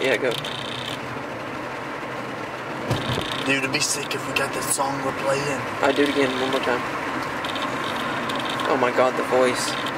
Yeah, go. Dude, it'd be sick if we got that song we're playing. I do it again one more time. Oh my god, the voice.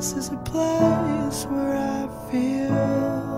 this is a place where I feel.